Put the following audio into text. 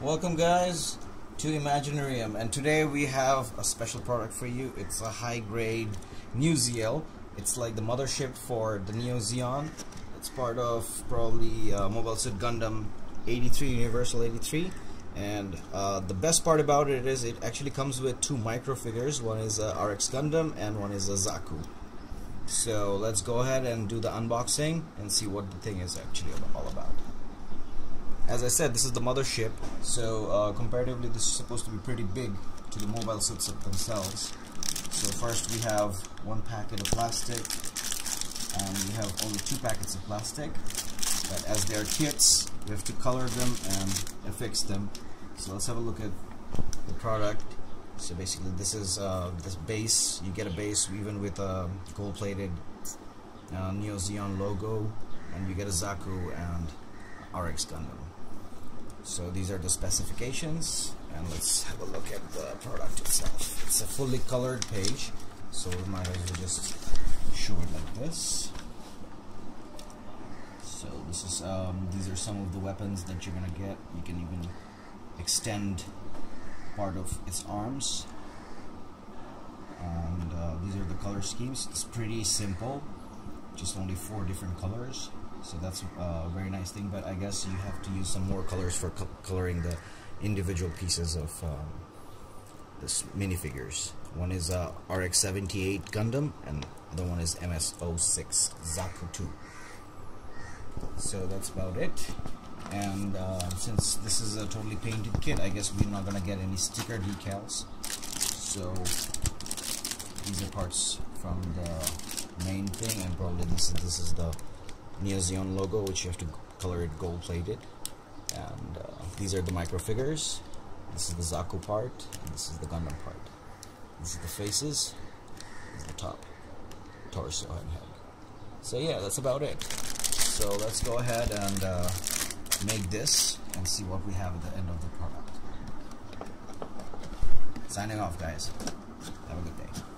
Welcome guys to Imaginarium and today we have a special product for you. It's a high grade Neue Ziel. It's like the mothership for the Neo Zeon. It's part of probably uh, Mobile Suit Gundam 83, Universal 83 and uh, the best part about it is it actually comes with two micro figures. One is a RX Gundam and one is a Zaku. So let's go ahead and do the unboxing and see what the thing is actually all about as I said, this is the mothership, so uh, comparatively this is supposed to be pretty big to the mobile suits themselves. So first we have one packet of plastic, and we have only two packets of plastic, but as they are kits, we have to color them and affix them. So let's have a look at the product. So basically this is uh, this base, you get a base even with a gold-plated uh, Neo Zeon logo, and you get a Zaku and RX Gundam. So these are the specifications and let's have a look at the product itself. It's a fully colored page so we might as well just show it like this. So this is um, these are some of the weapons that you're gonna get. You can even extend part of its arms and uh, these are the color schemes. It's pretty simple, just only four different colors so that's a very nice thing but I guess you have to use some more colors for co coloring the individual pieces of um, this minifigures. One is uh, RX-78 Gundam and the other one is MS-06 Zaku 2 so that's about it. And uh, since this is a totally painted kit I guess we're not gonna get any sticker decals. So these are parts from the main thing and probably this this is the Neo Zeon logo, which you have to color it gold plated. And uh, these are the micro figures. This is the Zaku part, and this is the Gundam part. These are the faces, this is the top, torso, and head. So yeah, that's about it. So let's go ahead and uh, make this and see what we have at the end of the product. Signing off, guys. Have a good day.